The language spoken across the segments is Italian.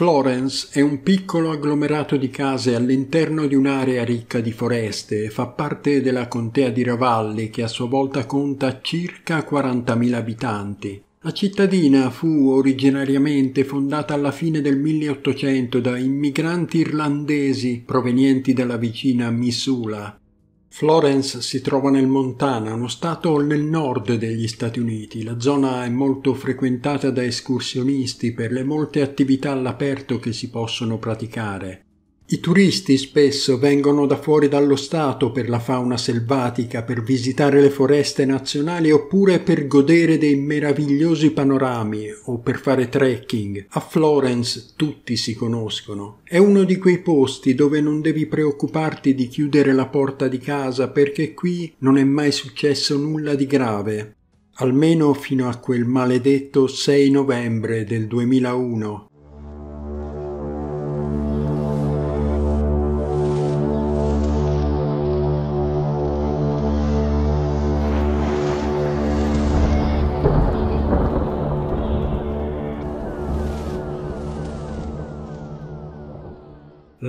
Florence è un piccolo agglomerato di case all'interno di un'area ricca di foreste e fa parte della contea di Ravalli che a sua volta conta circa 40.000 abitanti. La cittadina fu originariamente fondata alla fine del 1800 da immigranti irlandesi provenienti dalla vicina Missoula Florence si trova nel Montana, uno stato nel nord degli Stati Uniti. La zona è molto frequentata da escursionisti per le molte attività all'aperto che si possono praticare. I turisti spesso vengono da fuori dallo Stato per la fauna selvatica, per visitare le foreste nazionali oppure per godere dei meravigliosi panorami o per fare trekking. A Florence tutti si conoscono. È uno di quei posti dove non devi preoccuparti di chiudere la porta di casa perché qui non è mai successo nulla di grave. Almeno fino a quel maledetto 6 novembre del 2001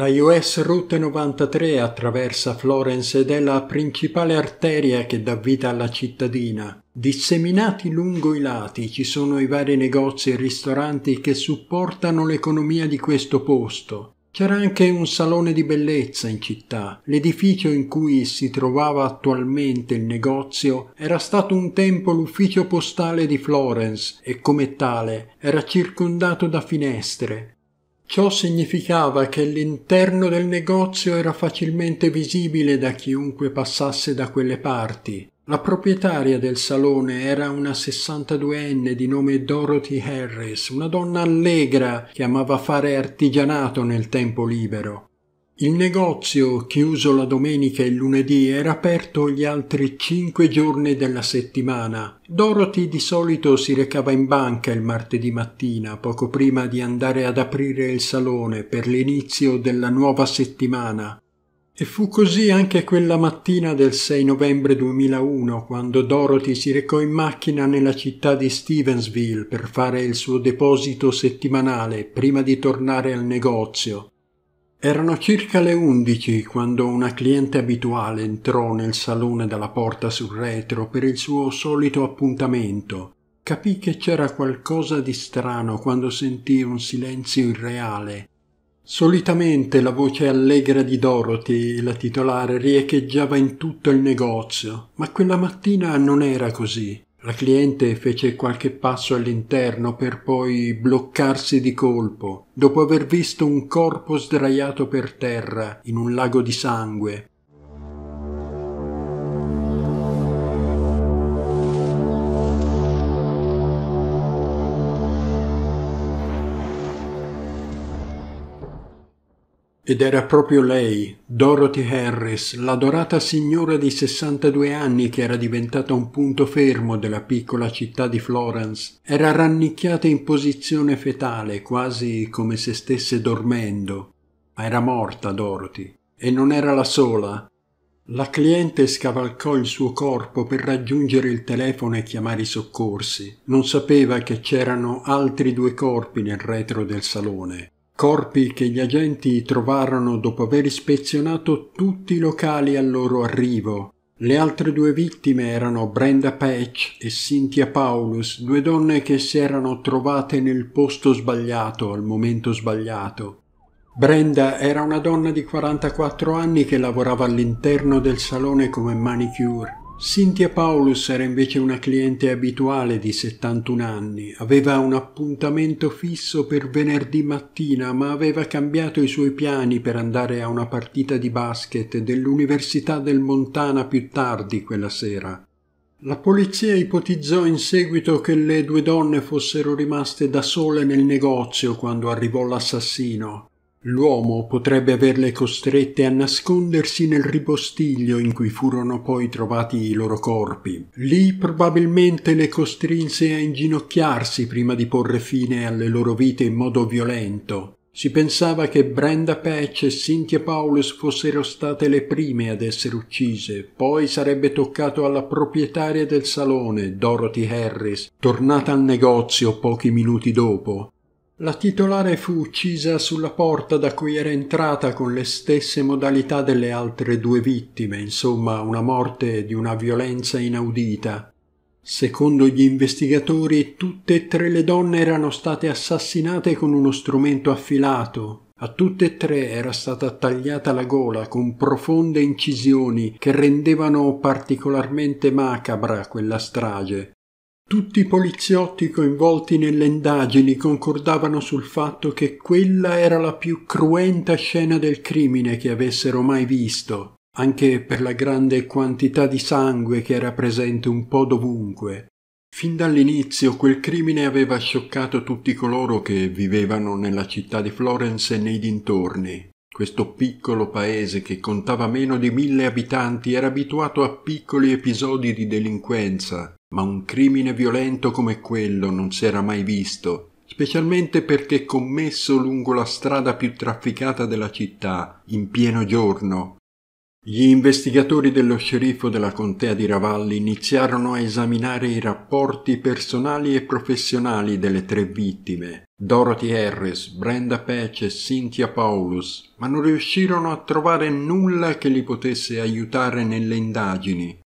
La US Route 93 attraversa Florence ed è la principale arteria che dà vita alla cittadina. Disseminati lungo i lati ci sono i vari negozi e ristoranti che supportano l'economia di questo posto. C'era anche un salone di bellezza in città. L'edificio in cui si trovava attualmente il negozio era stato un tempo l'ufficio postale di Florence e come tale era circondato da finestre. Ciò significava che l'interno del negozio era facilmente visibile da chiunque passasse da quelle parti. La proprietaria del salone era una 62enne di nome Dorothy Harris, una donna allegra che amava fare artigianato nel tempo libero. Il negozio, chiuso la domenica e il lunedì, era aperto gli altri cinque giorni della settimana. Dorothy di solito si recava in banca il martedì mattina, poco prima di andare ad aprire il salone per l'inizio della nuova settimana. E fu così anche quella mattina del 6 novembre 2001, quando Dorothy si recò in macchina nella città di Stevensville per fare il suo deposito settimanale prima di tornare al negozio. Erano circa le undici quando una cliente abituale entrò nel salone dalla porta sul retro per il suo solito appuntamento. Capì che c'era qualcosa di strano quando sentì un silenzio irreale. Solitamente la voce allegra di Dorothy, la titolare, riecheggiava in tutto il negozio, ma quella mattina non era così. La cliente fece qualche passo all'interno per poi bloccarsi di colpo, dopo aver visto un corpo sdraiato per terra in un lago di sangue. Ed era proprio lei, Dorothy Harris, l'adorata signora di 62 anni che era diventata un punto fermo della piccola città di Florence. Era rannicchiata in posizione fetale, quasi come se stesse dormendo. Ma era morta Dorothy. E non era la sola. La cliente scavalcò il suo corpo per raggiungere il telefono e chiamare i soccorsi. Non sapeva che c'erano altri due corpi nel retro del salone corpi che gli agenti trovarono dopo aver ispezionato tutti i locali al loro arrivo. Le altre due vittime erano Brenda Patch e Cynthia Paulus, due donne che si erano trovate nel posto sbagliato al momento sbagliato. Brenda era una donna di 44 anni che lavorava all'interno del salone come manicure. Cynthia Paulus era invece una cliente abituale di 71 anni, aveva un appuntamento fisso per venerdì mattina, ma aveva cambiato i suoi piani per andare a una partita di basket dell'Università del Montana più tardi quella sera. La polizia ipotizzò in seguito che le due donne fossero rimaste da sole nel negozio quando arrivò l'assassino. L'uomo potrebbe averle costrette a nascondersi nel ripostiglio in cui furono poi trovati i loro corpi. Lì probabilmente le costrinse a inginocchiarsi prima di porre fine alle loro vite in modo violento. Si pensava che Brenda Patch e Cynthia Paulus fossero state le prime ad essere uccise, poi sarebbe toccato alla proprietaria del salone, Dorothy Harris, tornata al negozio pochi minuti dopo. La titolare fu uccisa sulla porta da cui era entrata con le stesse modalità delle altre due vittime, insomma una morte di una violenza inaudita. Secondo gli investigatori tutte e tre le donne erano state assassinate con uno strumento affilato. A tutte e tre era stata tagliata la gola con profonde incisioni che rendevano particolarmente macabra quella strage. Tutti i poliziotti coinvolti nelle indagini concordavano sul fatto che quella era la più cruenta scena del crimine che avessero mai visto, anche per la grande quantità di sangue che era presente un po' dovunque. Fin dall'inizio quel crimine aveva scioccato tutti coloro che vivevano nella città di Florence e nei dintorni. Questo piccolo paese che contava meno di mille abitanti era abituato a piccoli episodi di delinquenza ma un crimine violento come quello non si era mai visto, specialmente perché commesso lungo la strada più trafficata della città, in pieno giorno. Gli investigatori dello sceriffo della contea di Ravalli iniziarono a esaminare i rapporti personali e professionali delle tre vittime, Dorothy Harris, Brenda Patch e Cynthia Paulus, ma non riuscirono a trovare nulla che li potesse aiutare nelle indagini.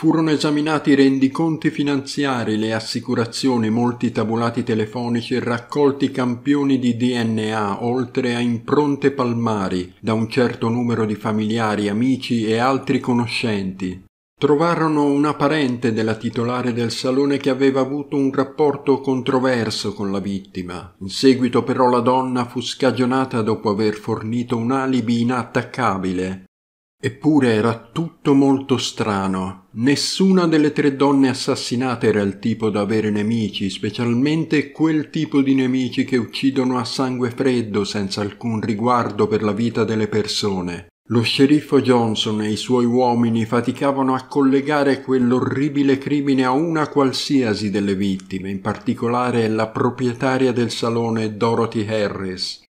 Furono esaminati i rendiconti finanziari, le assicurazioni, molti tabulati telefonici e raccolti campioni di DNA, oltre a impronte palmari da un certo numero di familiari, amici e altri conoscenti. Trovarono una parente della titolare del salone che aveva avuto un rapporto controverso con la vittima. In seguito però la donna fu scagionata dopo aver fornito un alibi inattaccabile Eppure era tutto molto strano. Nessuna delle tre donne assassinate era il tipo da avere nemici, specialmente quel tipo di nemici che uccidono a sangue freddo senza alcun riguardo per la vita delle persone. Lo sceriffo Johnson e i suoi uomini faticavano a collegare quell'orribile crimine a una qualsiasi delle vittime, in particolare la proprietaria del salone Dorothy Harris.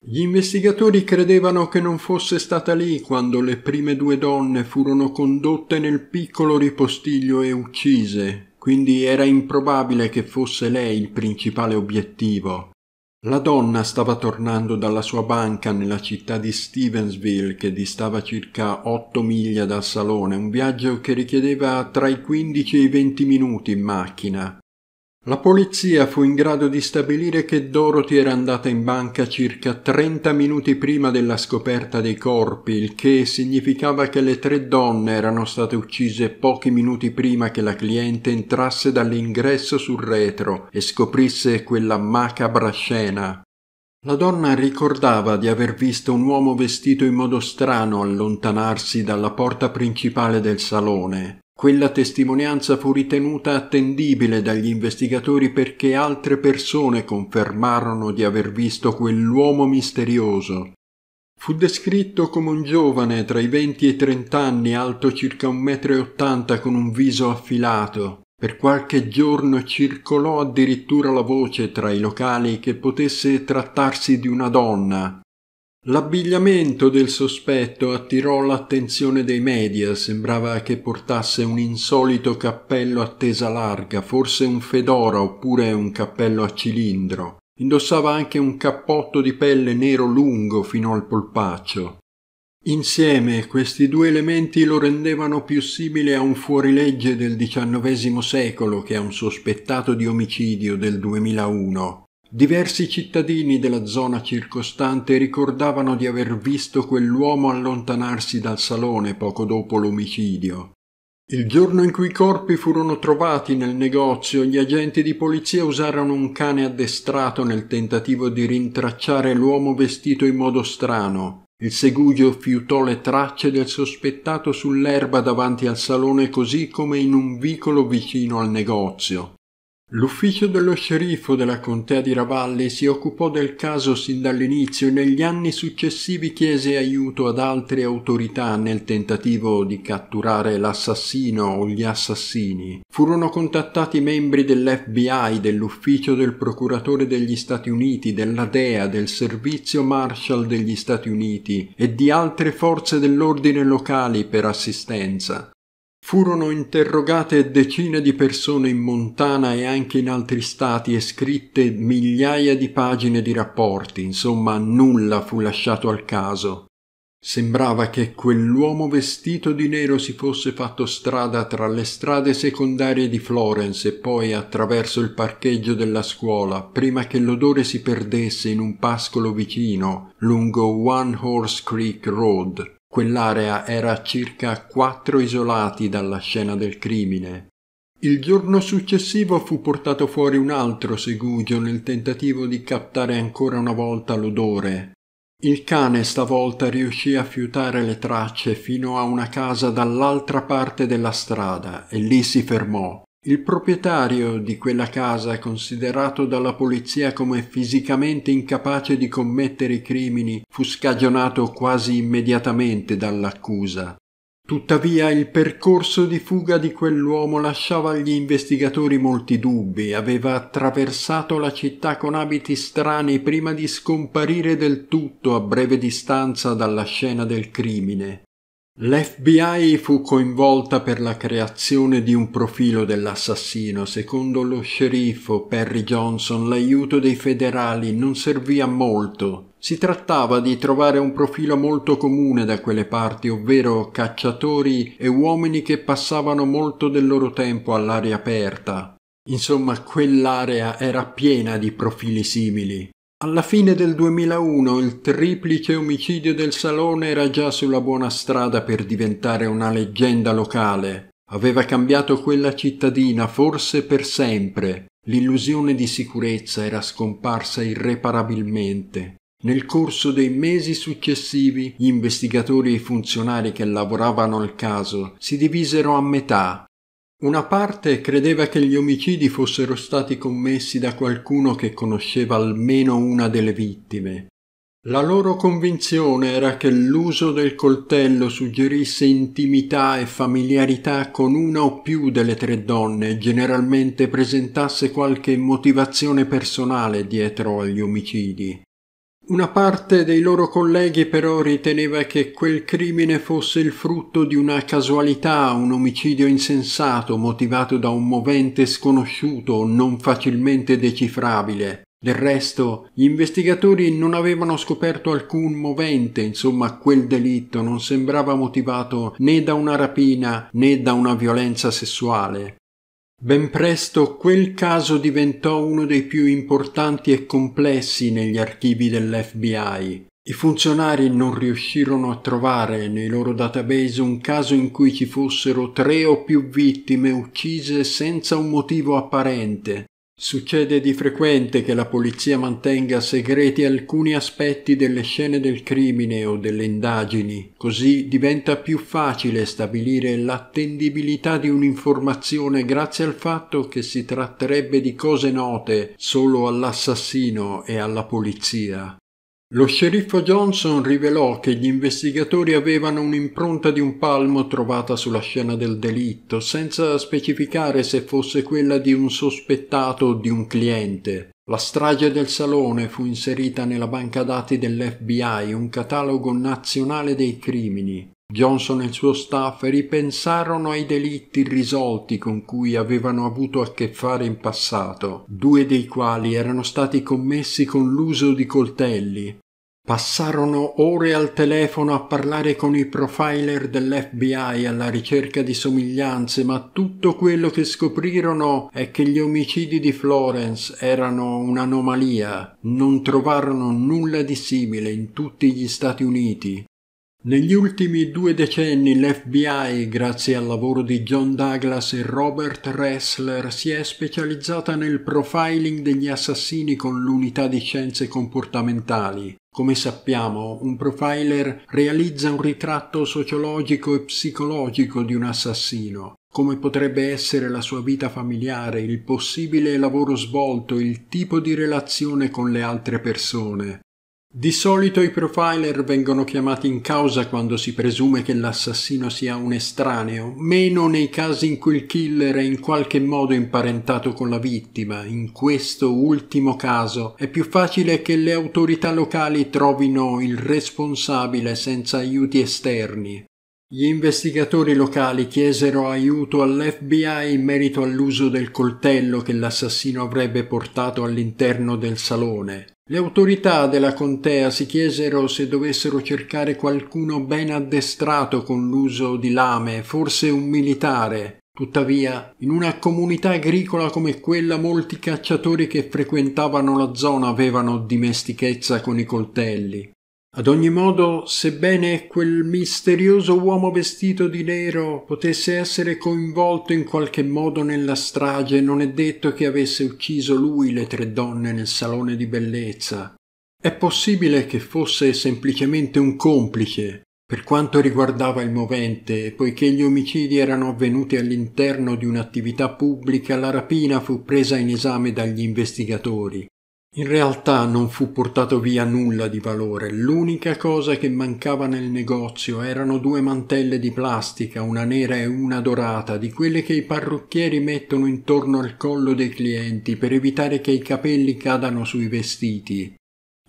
Gli investigatori credevano che non fosse stata lì quando le prime due donne furono condotte nel piccolo ripostiglio e uccise, quindi era improbabile che fosse lei il principale obiettivo. La donna stava tornando dalla sua banca nella città di Stevensville, che distava circa otto miglia dal salone, un viaggio che richiedeva tra i quindici e i venti minuti in macchina. La polizia fu in grado di stabilire che Dorothy era andata in banca circa 30 minuti prima della scoperta dei corpi, il che significava che le tre donne erano state uccise pochi minuti prima che la cliente entrasse dall'ingresso sul retro e scoprisse quella macabra scena. La donna ricordava di aver visto un uomo vestito in modo strano allontanarsi dalla porta principale del salone. Quella testimonianza fu ritenuta attendibile dagli investigatori perché altre persone confermarono di aver visto quell'uomo misterioso. Fu descritto come un giovane tra i venti e i trent'anni, alto circa un metro e ottanta, con un viso affilato. Per qualche giorno circolò addirittura la voce tra i locali che potesse trattarsi di una donna, L'abbigliamento del sospetto attirò l'attenzione dei media, sembrava che portasse un insolito cappello a tesa larga, forse un fedora oppure un cappello a cilindro. Indossava anche un cappotto di pelle nero lungo fino al polpaccio. Insieme questi due elementi lo rendevano più simile a un fuorilegge del XIX secolo che a un sospettato di omicidio del 2001. Diversi cittadini della zona circostante ricordavano di aver visto quell'uomo allontanarsi dal salone poco dopo l'omicidio. Il giorno in cui i corpi furono trovati nel negozio, gli agenti di polizia usarono un cane addestrato nel tentativo di rintracciare l'uomo vestito in modo strano. Il segugio fiutò le tracce del sospettato sull'erba davanti al salone così come in un vicolo vicino al negozio. L'ufficio dello sceriffo della contea di Ravalli si occupò del caso sin dall'inizio e negli anni successivi chiese aiuto ad altre autorità nel tentativo di catturare l'assassino o gli assassini. Furono contattati membri dell'FBI, dell'ufficio del procuratore degli Stati Uniti, della DEA, del servizio Marshall degli Stati Uniti e di altre forze dell'ordine locali per assistenza. Furono interrogate decine di persone in Montana e anche in altri stati e scritte migliaia di pagine di rapporti, insomma nulla fu lasciato al caso. Sembrava che quell'uomo vestito di nero si fosse fatto strada tra le strade secondarie di Florence e poi attraverso il parcheggio della scuola, prima che l'odore si perdesse in un pascolo vicino, lungo One Horse Creek Road. Quell'area era a circa quattro isolati dalla scena del crimine. Il giorno successivo fu portato fuori un altro segugio nel tentativo di captare ancora una volta l'odore, il cane stavolta riuscì a fiutare le tracce fino a una casa dall'altra parte della strada e lì si fermò. Il proprietario di quella casa, considerato dalla polizia come fisicamente incapace di commettere i crimini, fu scagionato quasi immediatamente dall'accusa. Tuttavia il percorso di fuga di quell'uomo lasciava agli investigatori molti dubbi. Aveva attraversato la città con abiti strani prima di scomparire del tutto a breve distanza dalla scena del crimine. L'FBI fu coinvolta per la creazione di un profilo dell'assassino. Secondo lo sceriffo Perry Johnson l'aiuto dei federali non servì a molto. Si trattava di trovare un profilo molto comune da quelle parti, ovvero cacciatori e uomini che passavano molto del loro tempo all'aria aperta. Insomma, quell'area era piena di profili simili. Alla fine del 2001 il triplice omicidio del Salone era già sulla buona strada per diventare una leggenda locale. Aveva cambiato quella cittadina forse per sempre. L'illusione di sicurezza era scomparsa irreparabilmente. Nel corso dei mesi successivi gli investigatori e i funzionari che lavoravano al caso si divisero a metà una parte credeva che gli omicidi fossero stati commessi da qualcuno che conosceva almeno una delle vittime. La loro convinzione era che l'uso del coltello suggerisse intimità e familiarità con una o più delle tre donne e generalmente presentasse qualche motivazione personale dietro agli omicidi. Una parte dei loro colleghi però riteneva che quel crimine fosse il frutto di una casualità, un omicidio insensato motivato da un movente sconosciuto non facilmente decifrabile. Del resto, gli investigatori non avevano scoperto alcun movente, insomma quel delitto non sembrava motivato né da una rapina né da una violenza sessuale. Ben presto quel caso diventò uno dei più importanti e complessi negli archivi dell'FBI. I funzionari non riuscirono a trovare nei loro database un caso in cui ci fossero tre o più vittime uccise senza un motivo apparente, Succede di frequente che la polizia mantenga segreti alcuni aspetti delle scene del crimine o delle indagini, così diventa più facile stabilire l'attendibilità di un'informazione grazie al fatto che si tratterebbe di cose note solo all'assassino e alla polizia. Lo sceriffo Johnson rivelò che gli investigatori avevano un'impronta di un palmo trovata sulla scena del delitto, senza specificare se fosse quella di un sospettato o di un cliente. La strage del salone fu inserita nella banca dati dell'FBI, un catalogo nazionale dei crimini. Johnson e il suo staff ripensarono ai delitti irrisolti con cui avevano avuto a che fare in passato, due dei quali erano stati commessi con l'uso di coltelli. Passarono ore al telefono a parlare con i profiler dell'FBI alla ricerca di somiglianze, ma tutto quello che scoprirono è che gli omicidi di Florence erano un'anomalia, non trovarono nulla di simile in tutti gli Stati Uniti. Negli ultimi due decenni l'FBI, grazie al lavoro di John Douglas e Robert Ressler, si è specializzata nel profiling degli assassini con l'unità di scienze comportamentali. Come sappiamo, un profiler realizza un ritratto sociologico e psicologico di un assassino, come potrebbe essere la sua vita familiare, il possibile lavoro svolto, il tipo di relazione con le altre persone. Di solito i profiler vengono chiamati in causa quando si presume che l'assassino sia un estraneo, meno nei casi in cui il killer è in qualche modo imparentato con la vittima. In questo ultimo caso è più facile che le autorità locali trovino il responsabile senza aiuti esterni. Gli investigatori locali chiesero aiuto all'FBI in merito all'uso del coltello che l'assassino avrebbe portato all'interno del salone. Le autorità della contea si chiesero se dovessero cercare qualcuno ben addestrato con l'uso di lame, forse un militare. Tuttavia, in una comunità agricola come quella molti cacciatori che frequentavano la zona avevano dimestichezza con i coltelli. Ad ogni modo, sebbene quel misterioso uomo vestito di nero potesse essere coinvolto in qualche modo nella strage, non è detto che avesse ucciso lui le tre donne nel salone di bellezza. È possibile che fosse semplicemente un complice. Per quanto riguardava il movente, poiché gli omicidi erano avvenuti all'interno di un'attività pubblica, la rapina fu presa in esame dagli investigatori. In realtà non fu portato via nulla di valore, l'unica cosa che mancava nel negozio erano due mantelle di plastica, una nera e una dorata, di quelle che i parrucchieri mettono intorno al collo dei clienti per evitare che i capelli cadano sui vestiti.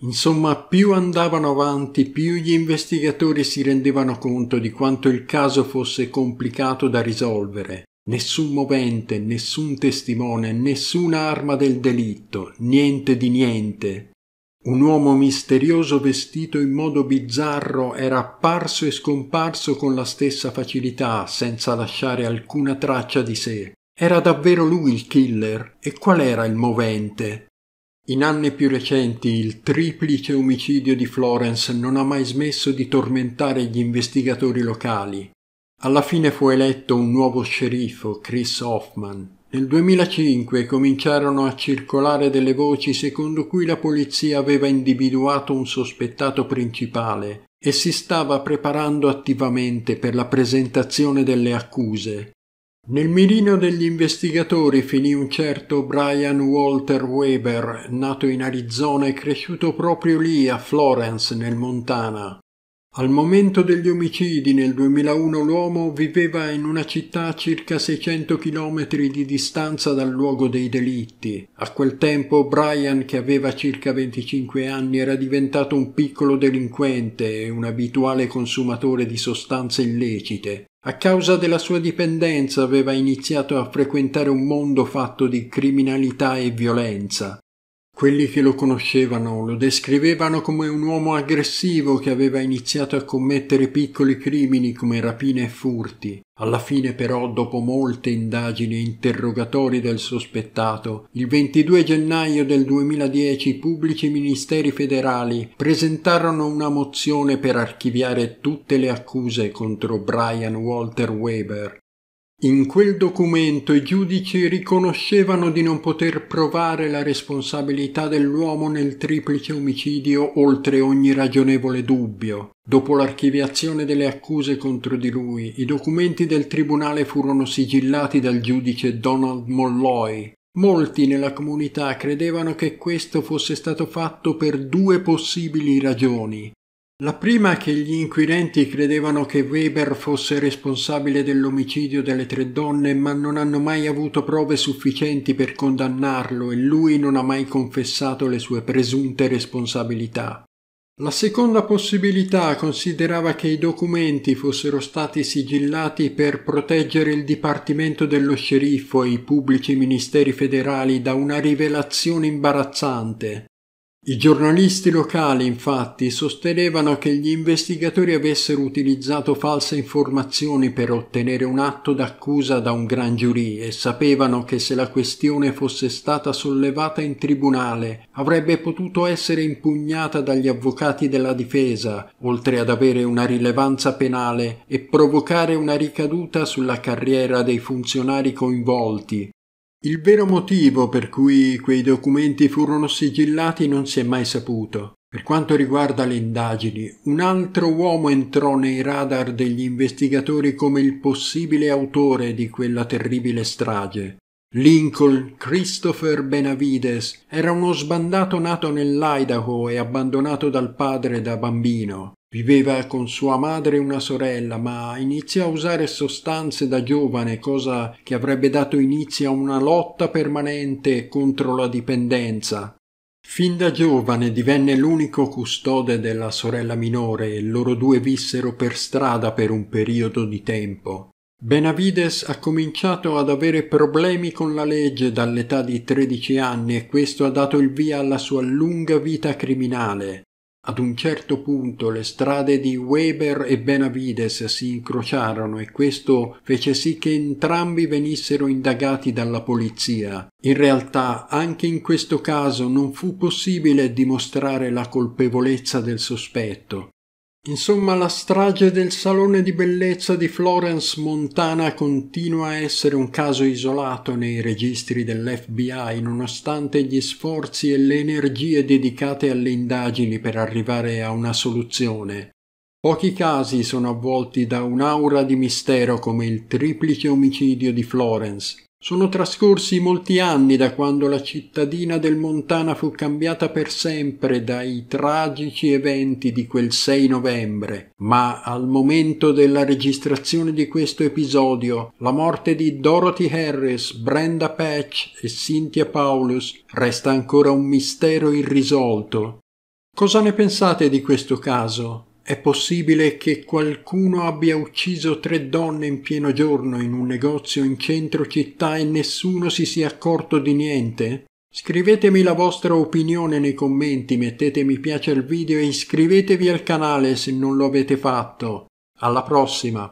Insomma, più andavano avanti, più gli investigatori si rendevano conto di quanto il caso fosse complicato da risolvere. Nessun movente, nessun testimone, nessuna arma del delitto, niente di niente. Un uomo misterioso vestito in modo bizzarro era apparso e scomparso con la stessa facilità, senza lasciare alcuna traccia di sé. Era davvero lui il killer? E qual era il movente? In anni più recenti il triplice omicidio di Florence non ha mai smesso di tormentare gli investigatori locali. Alla fine fu eletto un nuovo sceriffo, Chris Hoffman. Nel 2005 cominciarono a circolare delle voci secondo cui la polizia aveva individuato un sospettato principale e si stava preparando attivamente per la presentazione delle accuse. Nel mirino degli investigatori finì un certo Brian Walter Weber, nato in Arizona e cresciuto proprio lì a Florence, nel Montana. Al momento degli omicidi nel 2001 l'uomo viveva in una città a circa 600 km di distanza dal luogo dei delitti. A quel tempo Brian, che aveva circa 25 anni, era diventato un piccolo delinquente e un abituale consumatore di sostanze illecite. A causa della sua dipendenza aveva iniziato a frequentare un mondo fatto di criminalità e violenza. Quelli che lo conoscevano lo descrivevano come un uomo aggressivo che aveva iniziato a commettere piccoli crimini come rapine e furti. Alla fine però, dopo molte indagini e interrogatori del sospettato, il 22 gennaio del 2010 i pubblici ministeri federali presentarono una mozione per archiviare tutte le accuse contro Brian Walter Weber, in quel documento i giudici riconoscevano di non poter provare la responsabilità dell'uomo nel triplice omicidio oltre ogni ragionevole dubbio. Dopo l'archiviazione delle accuse contro di lui, i documenti del tribunale furono sigillati dal giudice Donald Molloy. Molti nella comunità credevano che questo fosse stato fatto per due possibili ragioni. La prima che gli inquirenti credevano che Weber fosse responsabile dell'omicidio delle tre donne, ma non hanno mai avuto prove sufficienti per condannarlo e lui non ha mai confessato le sue presunte responsabilità. La seconda possibilità considerava che i documenti fossero stati sigillati per proteggere il Dipartimento dello Sceriffo e i pubblici ministeri federali da una rivelazione imbarazzante, i giornalisti locali, infatti, sostenevano che gli investigatori avessero utilizzato false informazioni per ottenere un atto d'accusa da un gran giurì e sapevano che se la questione fosse stata sollevata in tribunale avrebbe potuto essere impugnata dagli avvocati della difesa, oltre ad avere una rilevanza penale e provocare una ricaduta sulla carriera dei funzionari coinvolti, il vero motivo per cui quei documenti furono sigillati non si è mai saputo. Per quanto riguarda le indagini, un altro uomo entrò nei radar degli investigatori come il possibile autore di quella terribile strage. Lincoln Christopher Benavides era uno sbandato nato nell'Idaho e abbandonato dal padre da bambino. Viveva con sua madre e una sorella, ma iniziò a usare sostanze da giovane, cosa che avrebbe dato inizio a una lotta permanente contro la dipendenza. Fin da giovane divenne l'unico custode della sorella minore e loro due vissero per strada per un periodo di tempo. Benavides ha cominciato ad avere problemi con la legge dall'età di 13 anni e questo ha dato il via alla sua lunga vita criminale. Ad un certo punto le strade di Weber e Benavides si incrociarono e questo fece sì che entrambi venissero indagati dalla polizia. In realtà anche in questo caso non fu possibile dimostrare la colpevolezza del sospetto. Insomma, la strage del salone di bellezza di Florence Montana continua a essere un caso isolato nei registri dell'FBI, nonostante gli sforzi e le energie dedicate alle indagini per arrivare a una soluzione. Pochi casi sono avvolti da un'aura di mistero come il triplice omicidio di Florence, sono trascorsi molti anni da quando la cittadina del Montana fu cambiata per sempre dai tragici eventi di quel 6 novembre, ma al momento della registrazione di questo episodio la morte di Dorothy Harris, Brenda Patch e Cynthia Paulus resta ancora un mistero irrisolto. Cosa ne pensate di questo caso? È possibile che qualcuno abbia ucciso tre donne in pieno giorno in un negozio in centro città e nessuno si sia accorto di niente? Scrivetemi la vostra opinione nei commenti, mettete mi piace al video e iscrivetevi al canale se non lo avete fatto. Alla prossima!